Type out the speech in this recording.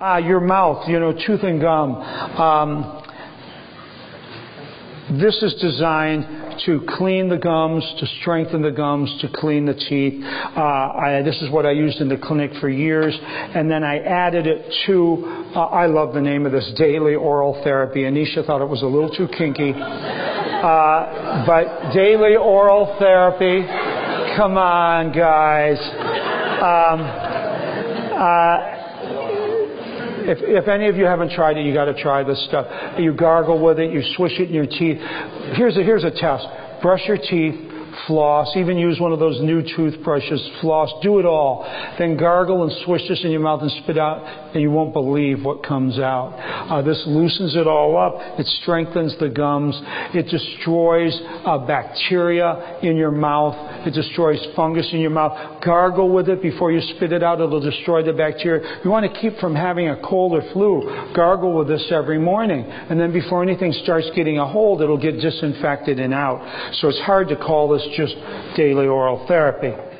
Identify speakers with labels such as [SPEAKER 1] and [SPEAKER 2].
[SPEAKER 1] Ah, your mouth, you know, tooth and gum. Um, this is designed to clean the gums, to strengthen the gums, to clean the teeth. Uh, I, this is what I used in the clinic for years, and then I added it to. Uh, I love the name of this daily oral therapy. Anisha thought it was a little too kinky, uh, but daily oral therapy. Come on, guys. Um, uh, if, if any of you haven't tried it, you got to try this stuff. You gargle with it, you swish it in your teeth. Here's a, here's a test. Brush your teeth, floss, even use one of those new toothbrushes, floss, do it all. Then gargle and swish this in your mouth and spit out, and you won't believe what comes out. Uh, this loosens it all up. It strengthens the gums. It destroys uh, bacteria in your mouth. It destroys fungus in your mouth. Gargle with it before you spit it out. It'll destroy the bacteria. You want to keep from having a cold or flu. Gargle with this every morning. And then before anything starts getting a hold, it'll get disinfected and out. So it's hard to call this just daily oral therapy.